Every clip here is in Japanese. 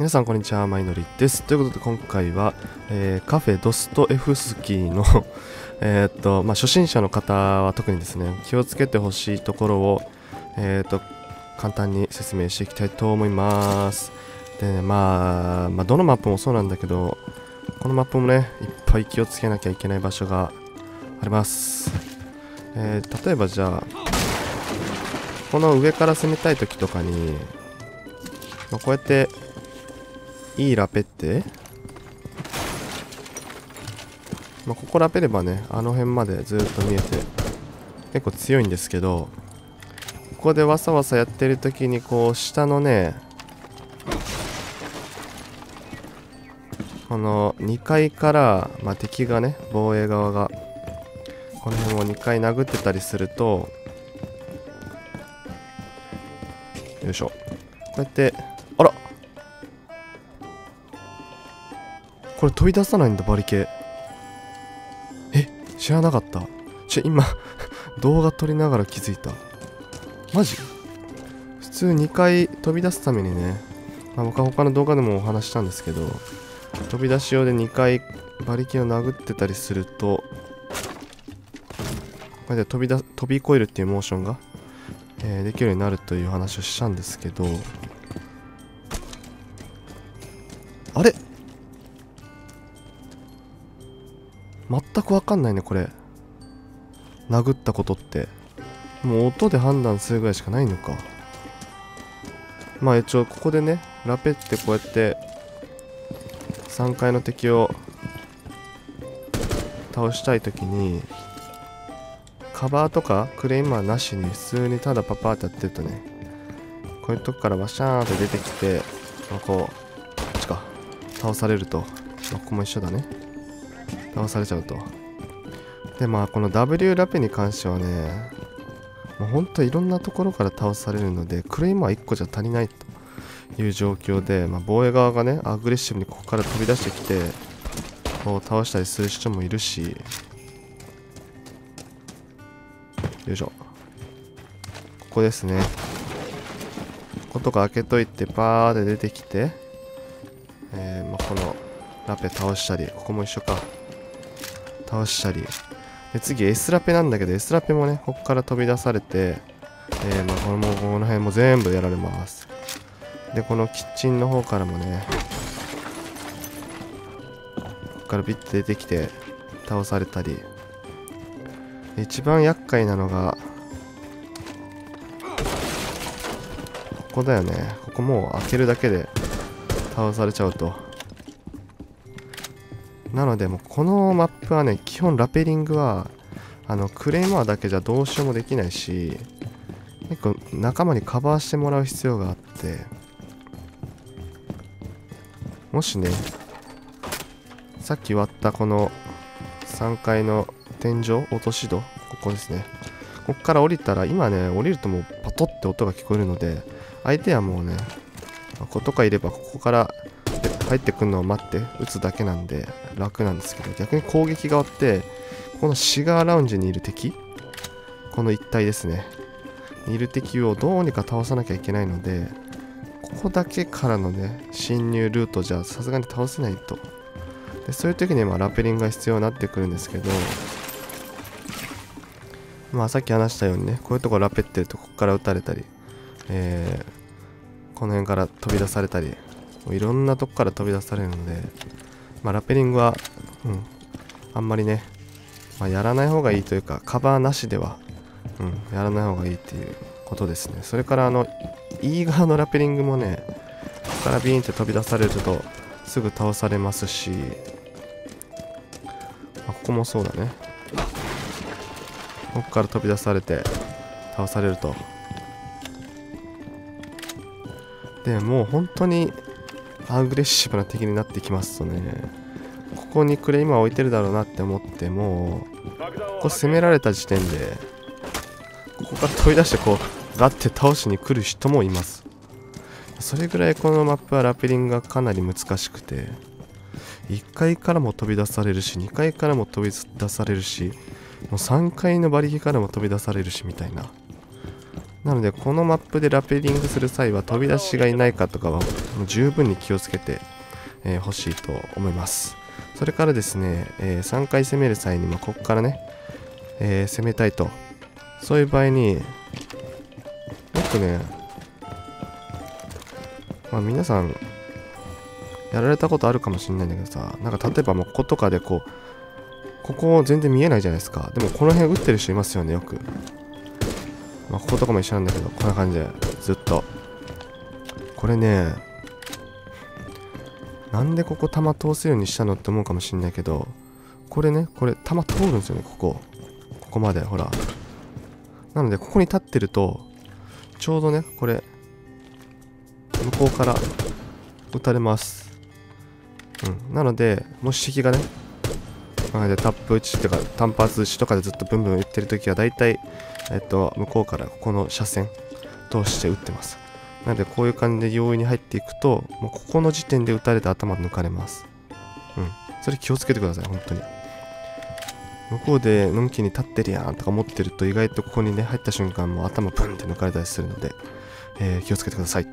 皆さんこんにちは、マイノリです。ということで今回は、えーカフェドストエフスキーの えっと、まあ、初心者の方は特にですね、気をつけてほしいところを、えーっと、簡単に説明していきたいと思います。でね、まあ、まあ、どのマップもそうなんだけど、このマップもね、いっぱい気をつけなきゃいけない場所があります。えー例えばじゃあ、この上から攻めたい時とかに、まあ、こうやっていいラペって、まあ、ここラペればねあの辺までずっと見えて結構強いんですけどここでわさわさやってる時にこう下のねこの2階から、まあ、敵がね防衛側がこの辺を2回殴ってたりするとよいしょ。こうやってこれ飛び出さないんだバリケーえ知らなかった。ちょ今 動画撮りながら気づいた。マジ？普通2回飛び出すためにね、まあ、僕は他の動画でもお話したんですけど飛び出し用で2回馬力を殴ってたりするとこれで飛びだ飛び越えるっていうモーションが、えーできるようになるという話をしたんですけどあれ？全くわかんないねこれ。殴ったことって。もう音で判断するぐらいしかないのか。まあ一応ここでねラペってこうやって3階の敵を倒したい時にカバーとかクレイマーなしに普通にただパパーってやってるとねこういうとこからワシャーンって出てきて、まあ、こうこっちか。倒されると、まあ、ここも一緒だね。倒されちゃうと。でまあこの W ラペに関してはねもうほんといろんなところから倒されるのでクレイマー1個じゃ足りないという状況で、まあ、防衛側がねアグレッシブにここから飛び出してきてこう倒したりする人もいるしよいしょ。ここですね。こことか開けといてパーって出てきてえーまあ、このラペ倒したりここも一緒か。倒したり。で次 S ラペなんだけど S ラペもねここから飛び出されて、えーまあ、このもこの辺も全部やられます。でこのキッチンの方からもねここからビッて出てきて倒されたり。一番厄介なのがここだよね。ここもう開けるだけで倒されちゃうと。なのでもうこのマップはね基本ラペリングはあのクレーマーだけじゃどうしようもできないし結構仲間にカバーしてもらう必要があってもしねさっき割ったこの3階の天井落とし戸ここですね。ここから降りたら今ね降りるともうパトって音が聞こえるので相手はもうね子とかいればここから入ってくるのを待って撃つだけなんで楽なんですけど逆に攻撃側ってこのシガーラウンジにいる敵この一帯ですね。いる敵をどうにか倒さなきゃいけないのでここだけからのね侵入ルートじゃさすがに倒せないと。でそういう時にまあラペリングが必要になってくるんですけどまあさっき話したようにねこういうとこラペってるとここから撃たれたりえーこの辺から飛び出されたりいろんなとこから飛び出されるので、まあ、ラペリングは、うん、あんまりね、まあ、やらない方がいいというかカバーなしでは、うん、やらない方がいいっていうことですね。それからあの E 側のラペリングもねここからビーンって飛び出されるとすぐ倒されますし、あ、ここもそうだね。ここから飛び出されて倒されると。でもう本当にアグレッシブな敵になってきますとねここにクレイマー置いてるだろうなって思ってもここ攻められた時点でここから飛び出してこうガッて倒しに来る人もいます。それぐらいこのマップはラペリングがかなり難しくて1階からも飛び出されるし2階からも飛び出されるしもう3階の馬力からも飛び出されるしみたいな。なのでこのマップでラペリングする際は飛び出しがいないかとかはもう十分に気をつけてえー欲しいと思います。それからですね、えー3回攻める際にもここからね、えー攻めたいと。そういう場合によくねまあ皆さんやられたことあるかもしれないんだけどさなんか例えばもうこことかでこうここ全然見えないじゃないですか。でもこの辺打ってる人いますよねよく。まあこことかも一緒なんだけどこんな感じでずっと。これねなんでここ弾通せるようにしたのって思うかもしんないけどこれねこれ弾通るんですよねここ。ここまでほら。なのでここに立ってるとちょうどねこれ向こうから撃たれます。うん。なのでもし敵がねなのでタップ打ちとか単発打ちとかでずっとブンブン打ってる時は大体えっと向こうからここの車線通して撃ってます。なのでこういう感じで容易に入っていくともうここの時点で撃たれて頭抜かれます。うん。それ気をつけてください本当に。向こうでのんきに立ってるやんとか思ってると意外とここにね入った瞬間も頭ブンって抜かれたりするので、えー気をつけてください。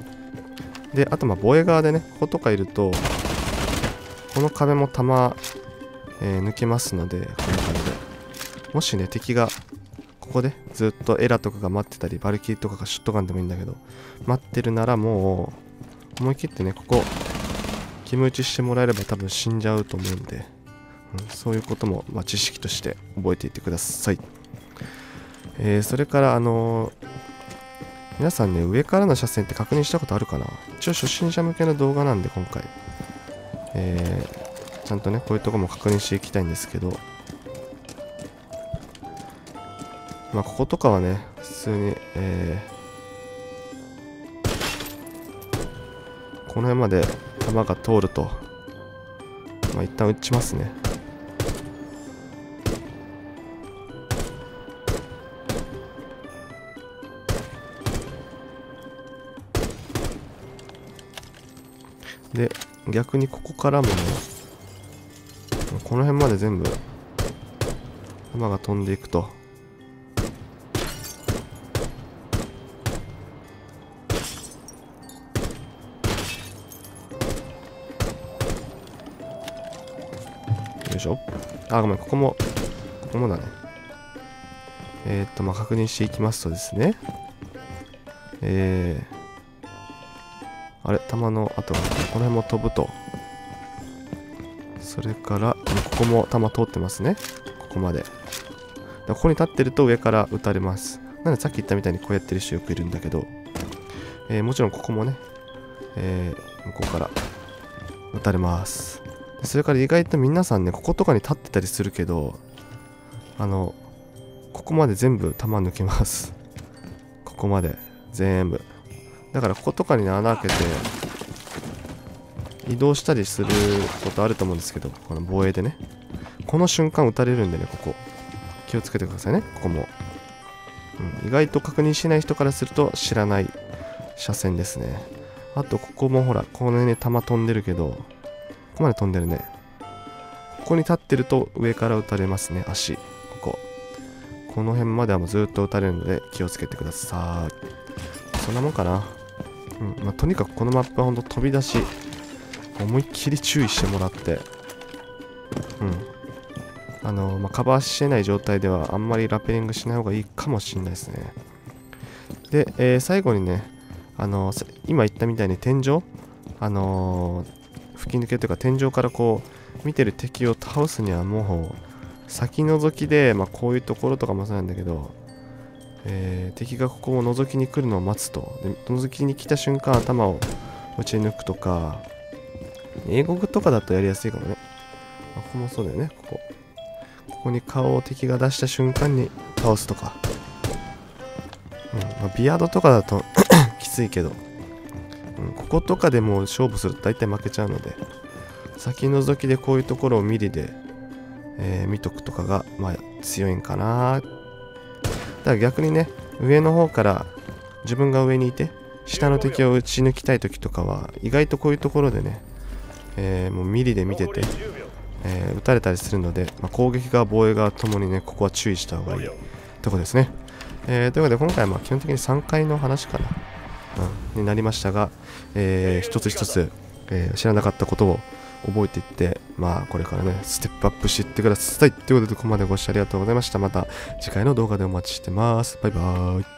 であとまあ防衛側でねこことかいるとこの壁も弾、えー抜けますのでこんな感じで。もしね敵がここでずっとエラとかが待ってたりバルキリーとかがショットガンでもいいんだけど待ってるならもう思い切ってねここ決め打ちしてもらえれば多分死んじゃうと思うんで、うんそういうことも、まあ、知識として覚えていてください、えーそれからあのー皆さんね上からの車線って確認したことあるかな？一応初心者向けの動画なんで今回。えーちゃんとねこういうとこも確認していきたいんですけど。まあこことかはね普通にえーこの辺まで弾が通るとまあ一旦撃ちますね。で逆にここからもねこの辺まで全部弾が飛んでいくと。よいしょ。あごめんここもここもだね。えー、っとまあ確認していきますとですね。えー、あれ弾の跡がこの辺も飛ぶと。それからここも弾通ってますね。ここまで。ここに立ってると上から撃たれます。なのでさっき言ったみたいにこうやってる人よくいるんだけど、えーもちろんここもね、えー向こうから撃たれます。それから意外と皆さんねこことかに立ってたりするけどあのここまで全部弾抜けます。ここまで全部。だからこことかに穴開けて移動したりすることあると思うんですけどこの防衛でね。この瞬間撃たれるんでねここ。気をつけてくださいね。ここも、うん、意外と確認しない人からすると知らない車線ですね。あとここもほらこの辺ね弾飛んでるけどここまで飛んでるね。ここに立ってると上から撃たれますね足。ここ。この辺まではもうずっと撃たれるので気をつけてください。そんなもんかな。うんまあ、とにかくこのマップはほんと飛び出し思いっきり注意してもらって。うん。あの、まあ、カバーしてない状態ではあんまりラペリングしない方がいいかもしれないですね。で、えー最後にねあの今言ったみたいに天井？あのー吹き抜けというか天井からこう見てる敵を倒すにはもう先覗きで、まあ、こういうところとかもそうなんだけどえー敵がここを覗きに来るのを待つと。で覗きに来た瞬間頭を打ち抜くとか英語とかだとやりやすいかもね。あここもそうだよね。ここ。ここに顔を敵が出した瞬間に倒すとか、うんまあ、ビアードとかだと きついけど、うん、こことかでもう勝負すると大体負けちゃうので。先覗きでこういうところをミリで、えー見とくとかがまあ強いんかな。だから逆にね上の方から自分が上にいて下の敵を撃ち抜きたい時とかは意外とこういうところでね、えーもうミリで見てて、えー撃たれたりするので、まあ、攻撃側防衛側ともにねここは注意した方がいい。とこですね、えー、ということで今回は基本的に3階の話かな、うん、になりましたが、えー、一つ一つ、えー、知らなかったことを覚えていってまあこれからねステップアップしていってください。ということでここまでご視聴ありがとうございました。また次回の動画でお待ちしてます。バイバーイ。